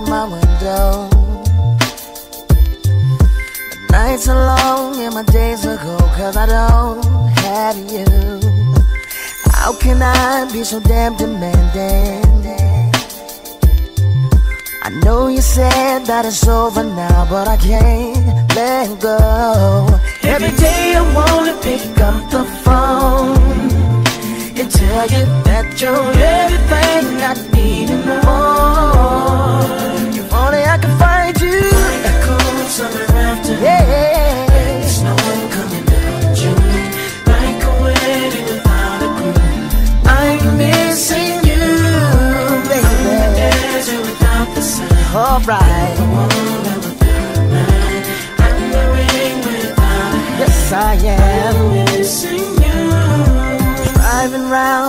my window. The nights are long and my days are cold cause I don't have you. How can I be so damn demanding? I know you said that it's over now, but I can't let go. Every day I wanna pick up the phone and tell you that you're everything I need and more.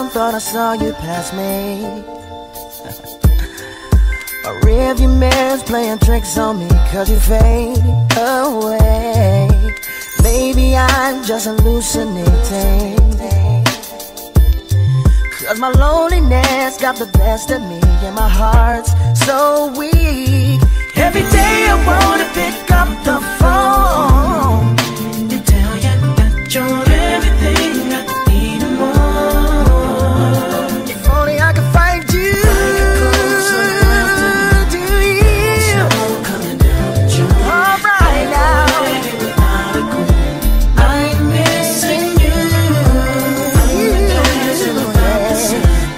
Driving thought I saw you pass me. A rearview mirror's playing tricks on me cause you fade away. Maybe I'm just hallucinating. Cause my loneliness got the best of me and my heart's so weak. Every day I wanna pick up the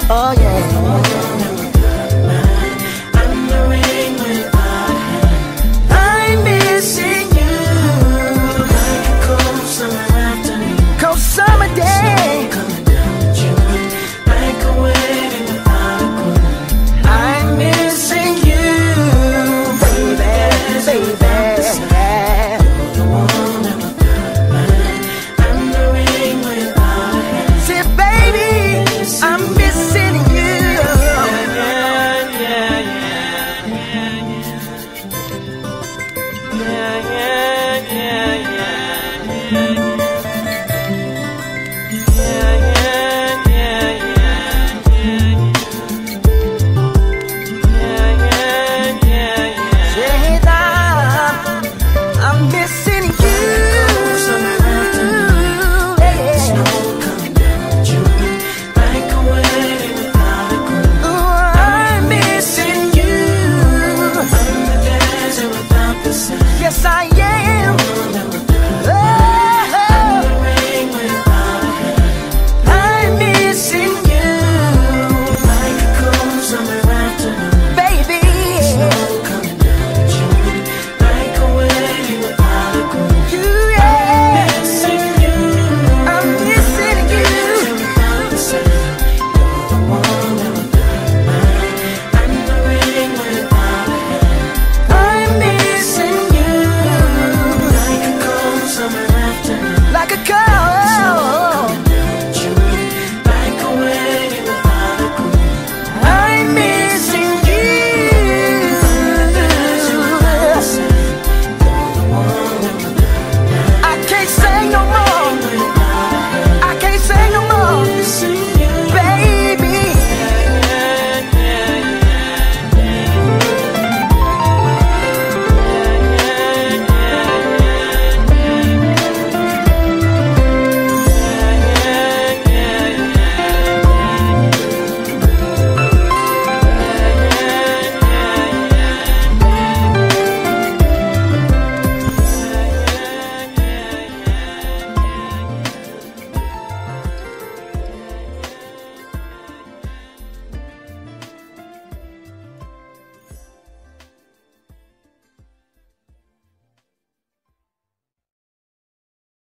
Oh yeah. Say